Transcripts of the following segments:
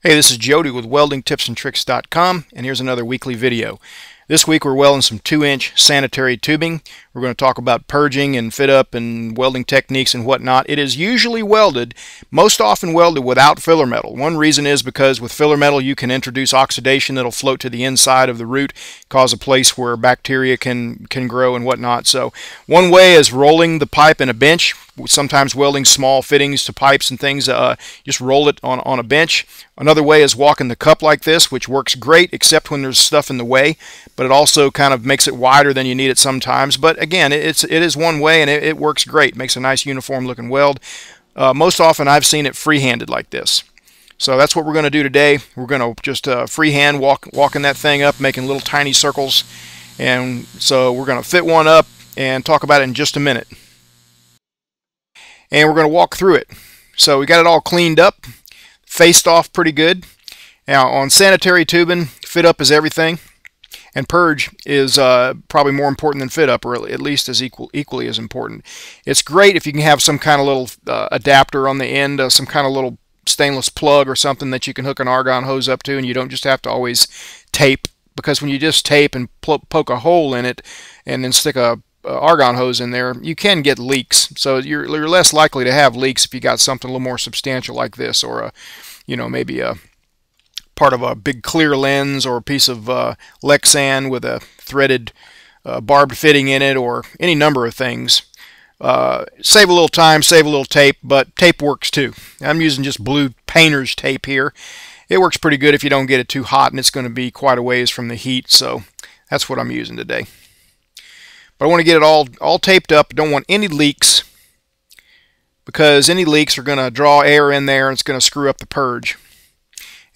Hey, this is Jody with WeldingTipsAndTricks.com and here's another weekly video. This week we're welding some 2-inch sanitary tubing. We're going to talk about purging and fit up and welding techniques and whatnot. It is usually welded, most often welded without filler metal. One reason is because with filler metal you can introduce oxidation that'll float to the inside of the root, cause a place where bacteria can, can grow and whatnot. So one way is rolling the pipe in a bench sometimes welding small fittings to pipes and things, uh, just roll it on, on a bench. Another way is walking the cup like this, which works great except when there's stuff in the way, but it also kind of makes it wider than you need it sometimes. But again, it's, it is one way and it, it works great. Makes a nice uniform looking weld. Uh, most often I've seen it free-handed like this. So that's what we're going to do today. We're going to just uh, freehand walk walking that thing up, making little tiny circles. And so we're going to fit one up and talk about it in just a minute and we're going to walk through it. So we got it all cleaned up, faced off pretty good. Now on sanitary tubing, fit up is everything, and purge is uh, probably more important than fit up, or at least as equal, equally as important. It's great if you can have some kind of little uh, adapter on the end, uh, some kind of little stainless plug or something that you can hook an argon hose up to, and you don't just have to always tape because when you just tape and poke a hole in it and then stick a argon hose in there, you can get leaks. So you're, you're less likely to have leaks if you got something a little more substantial like this, or a, you know, maybe a part of a big clear lens or a piece of uh, Lexan with a threaded uh, barbed fitting in it, or any number of things. Uh, save a little time, save a little tape, but tape works too. I'm using just blue painter's tape here. It works pretty good if you don't get it too hot, and it's going to be quite a ways from the heat, so that's what I'm using today. But I want to get it all, all taped up. Don't want any leaks because any leaks are going to draw air in there and it's going to screw up the purge.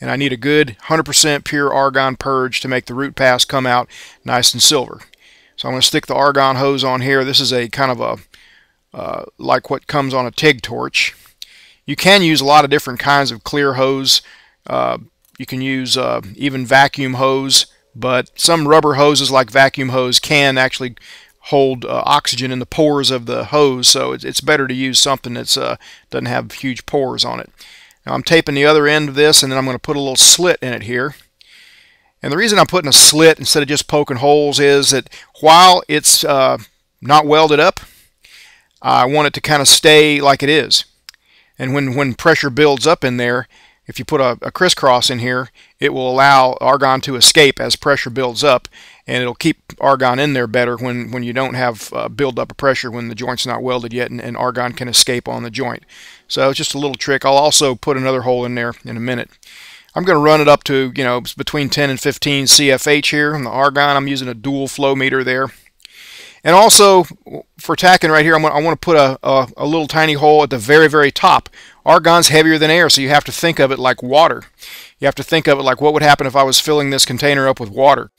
And I need a good 100% pure argon purge to make the root pass come out nice and silver. So I'm going to stick the argon hose on here. This is a kind of a, uh, like what comes on a TIG torch. You can use a lot of different kinds of clear hose. Uh, you can use uh, even vacuum hose, but some rubber hoses like vacuum hose can actually hold uh, oxygen in the pores of the hose, so it's, better to use something that uh, doesn't have huge pores on it. Now I'm taping the other end of this, and then I'm going to put a little slit in it here. And the reason I'm putting a slit instead of just poking holes is that while it's uh, not welded up, I want it to kind of stay like it is. And when, when pressure builds up in there, if you put a, a, crisscross in here, it will allow argon to escape as pressure builds up, and it'll keep argon in there better when, when you don't have uh, buildup of pressure when the joint's not welded yet, and, and argon can escape on the joint. So it's just a little trick. I'll also put another hole in there in a minute. I'm going to run it up to, you know, between 10 and 15 CFH here on the argon. I'm using a dual flow meter there. And also, for tacking right here, I'm I want to put a, a, a, little tiny hole at the very, very top. Argon's heavier than air, so you have to think of it like water. You have to think of it like what would happen if I was filling this container up with water.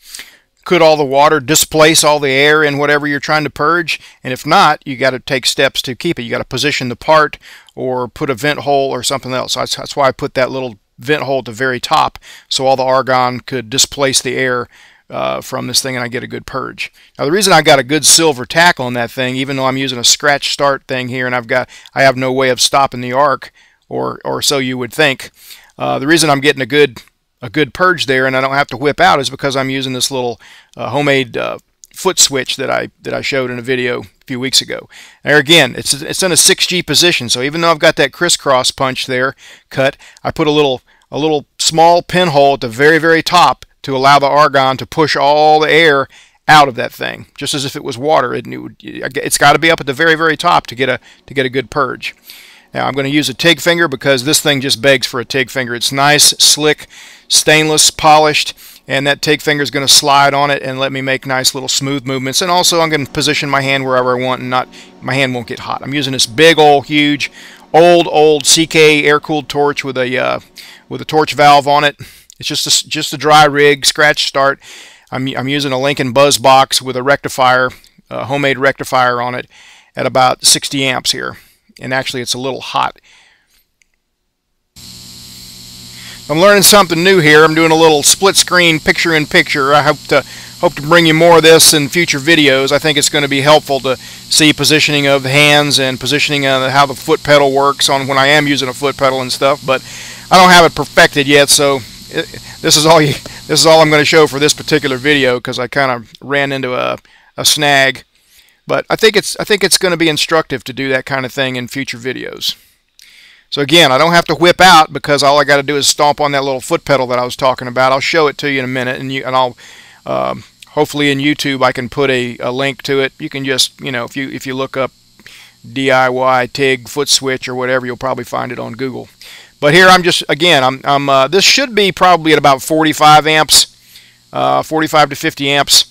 Could all the water displace all the air in whatever you're trying to purge? And if not, you got to take steps to keep it. You got to position the part or put a vent hole or something else. That's, that's why I put that little vent hole at the very top so all the argon could displace the air uh, from this thing and I get a good purge. Now the reason I got a good silver tackle on that thing, even though I'm using a scratch start thing here and I've got I have no way of stopping the arc, or or so you would think. Uh, the reason I'm getting a good a good purge there and I don't have to whip out is because I'm using this little uh, homemade uh, foot switch that I that I showed in a video a few weeks ago. There again, it's it's in a 6G position, so even though I've got that crisscross punch there cut, I put a little a little small pinhole at the very very top to allow the argon to push all the air out of that thing, just as if it was water. It, it's got to be up at the very, very top to get a to get a good purge. Now I'm going to use a TIG finger because this thing just begs for a TIG finger. It's nice, slick, stainless, polished, and that TIG finger is going to slide on it and let me make nice little smooth movements. And also I'm going to position my hand wherever I want and not my hand won't get hot. I'm using this big old huge old old CK air-cooled torch with a uh, with a torch valve on it. It's just a, just a dry rig, scratch start. I'm, I'm using a Lincoln Buzz box with a rectifier, a homemade rectifier on it at about 60 amps here. And actually it's a little hot. I'm learning something new here. I'm doing a little split screen picture in picture. I hope to hope to bring you more of this in future videos. I think it's going to be helpful to see positioning of the hands and positioning of how the foot pedal works on when I am using a foot pedal and stuff. But I don't have it perfected yet, so this is all you, this is all I'm going to show for this particular video because I kind of ran into a, a snag. But I think it's I think it's going to be instructive to do that kind of thing in future videos. So again, I don't have to whip out because all I got to do is stomp on that little foot pedal that I was talking about. I'll show it to you in a minute, and you and I'll um, hopefully in YouTube I can put a, a link to it. You can just you know if you if you look up DIY TIG foot switch or whatever, you'll probably find it on Google. But here I'm just again I'm, I'm uh, this should be probably at about 45 amps, uh, 45 to 50 amps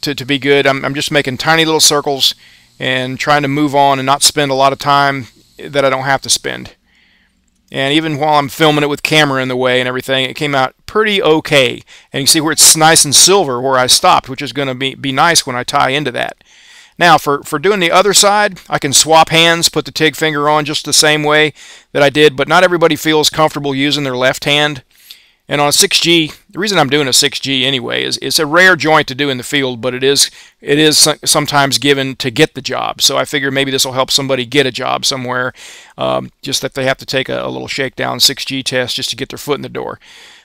to, to be good. I'm, I'm just making tiny little circles and trying to move on and not spend a lot of time that I don't have to spend. And even while I'm filming it with camera in the way and everything, it came out pretty okay. And you see where it's nice and silver where I stopped, which is going to be, be nice when I tie into that. Now, for, for doing the other side, I can swap hands, put the TIG finger on just the same way that I did, but not everybody feels comfortable using their left hand. And on a 6G, the reason I'm doing a 6G anyway is it's a rare joint to do in the field, but it is it is sometimes given to get the job. So I figure maybe this will help somebody get a job somewhere, um, just that they have to take a, a little shakedown 6G test just to get their foot in the door.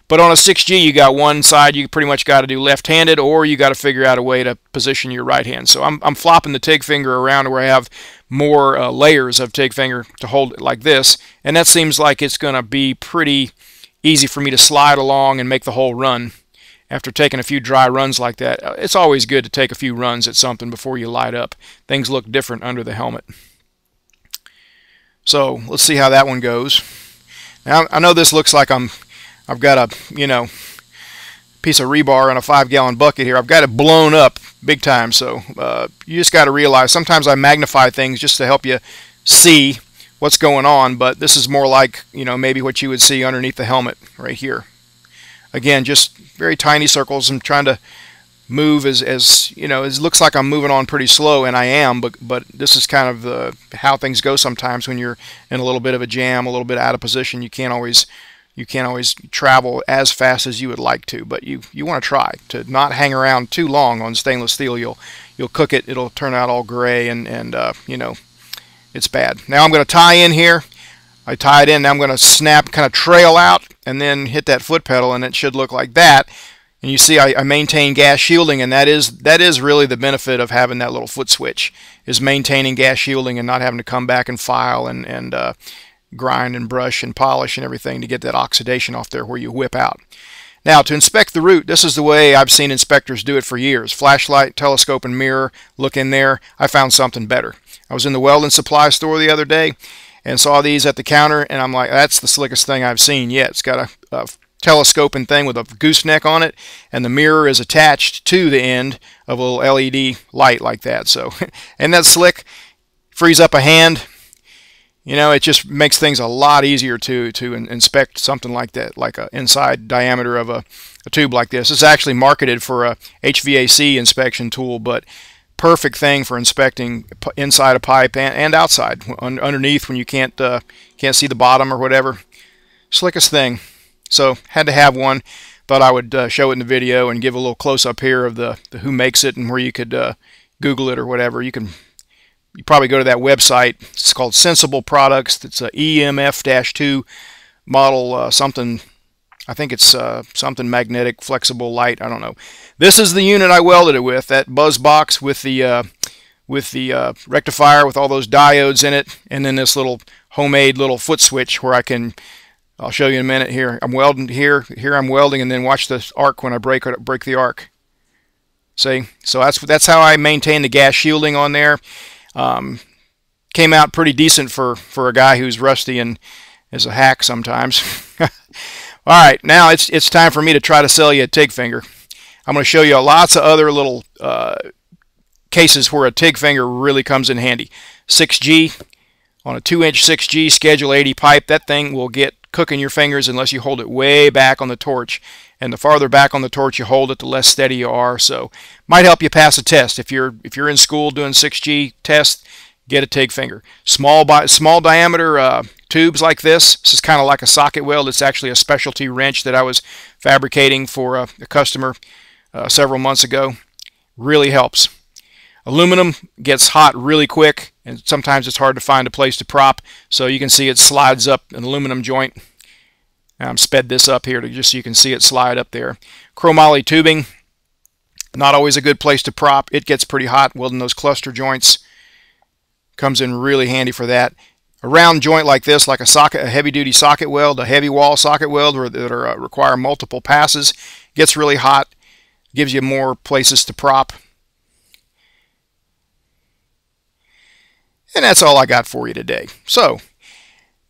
But on a 6G, you got one side you pretty much got to do left-handed, or you got to figure out a way to position your right hand. So I'm, I'm flopping the TIG finger around where I have more uh, layers of TIG finger to hold it like this, and that seems like it's going to be pretty easy for me to slide along and make the whole run. After taking a few dry runs like that, uh, it's always good to take a few runs at something before you light up. Things look different under the helmet. So let's see how that one goes. Now I know this looks like I'm I've got a, you know, piece of rebar in a five gallon bucket here. I've got it blown up big time. So uh, you just got to realize sometimes I magnify things just to help you see what's going on. But this is more like, you know, maybe what you would see underneath the helmet right here. Again, just very tiny circles. I'm trying to move as, as you know, it looks like I'm moving on pretty slow, and I am, but, but this is kind of how things go sometimes when you're in a little bit of a jam, a little bit out of position. You can't always you can't always travel as fast as you would like to, but you, you want to try to not hang around too long on stainless steel. You'll you'll cook it, it'll turn out all gray, and and uh, you know it's bad. Now I'm going to tie in here. I tie it in. Now I'm going to snap, kind of trail out, and then hit that foot pedal, and it should look like that. And you see, I, I maintain gas shielding, and that is that is really the benefit of having that little foot switch is maintaining gas shielding and not having to come back and file and and uh, grind and brush and polish and everything to get that oxidation off there where you whip out. Now to inspect the root, this is the way I've seen inspectors do it for years. Flashlight, telescope, and mirror, look in there. I found something better. I was in the welding supply store the other day and saw these at the counter and I'm like, that's the slickest thing I've seen yet. It's got a, a telescoping thing with a gooseneck on it and the mirror is attached to the end of a little LED light like that. So, and that slick, frees up a hand, you know, it just makes things a lot easier to to inspect something like that, like an inside diameter of a, a tube like this. It's actually marketed for a HVAC inspection tool, but perfect thing for inspecting inside a pipe and, and outside underneath when you can't uh, can't see the bottom or whatever. Slickest thing. So had to have one. Thought I would uh, show it in the video and give a little close up here of the, the who makes it and where you could uh, Google it or whatever. You can you probably go to that website. It's called Sensible Products. It's a EMF-2 model uh, something. I think it's uh, something magnetic, flexible light. I don't know. This is the unit I welded it with. That buzz box with the uh, with the uh, rectifier with all those diodes in it, and then this little homemade little foot switch where I can. I'll show you in a minute here. I'm welding here. Here I'm welding, and then watch the arc when I break break the arc. See, so that's that's how I maintain the gas shielding on there. Um, came out pretty decent for, for a guy who's rusty and is a hack sometimes. All right, now it's, it's time for me to try to sell you a TIG finger. I'm going to show you lots of other little uh, cases where a TIG finger really comes in handy. 6G, on a 2-inch 6G Schedule 80 pipe, that thing will get cooking your fingers unless you hold it way back on the torch. And the farther back on the torch you hold it, the less steady you are. So might help you pass a test. If you're if you're in school doing 6G tests, get a TIG finger. Small by, small diameter uh, tubes like this. This is kind of like a socket weld. It's actually a specialty wrench that I was fabricating for a, a customer uh, several months ago. Really helps. Aluminum gets hot really quick and sometimes it's hard to find a place to prop. So you can see it slides up an aluminum joint I'm sped this up here to just so you can see it slide up there. Chromoly tubing, not always a good place to prop. It gets pretty hot welding those cluster joints. Comes in really handy for that. A round joint like this, like a socket, a heavy-duty socket weld, a heavy wall socket weld that are, uh, require multiple passes, gets really hot, gives you more places to prop. And that's all I got for you today. So,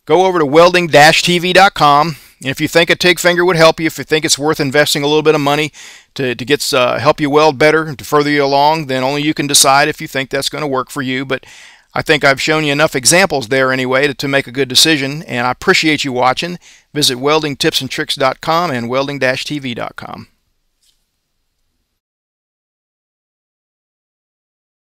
go over to welding-tv.com and if you think a TIG finger would help you, if you think it's worth investing a little bit of money to, to get uh, help you weld better, and to further you along, then only you can decide if you think that's going to work for you. But I think I've shown you enough examples there anyway to, to make a good decision, and I appreciate you watching. Visit weldingtipsandtricks.com and welding-tv.com.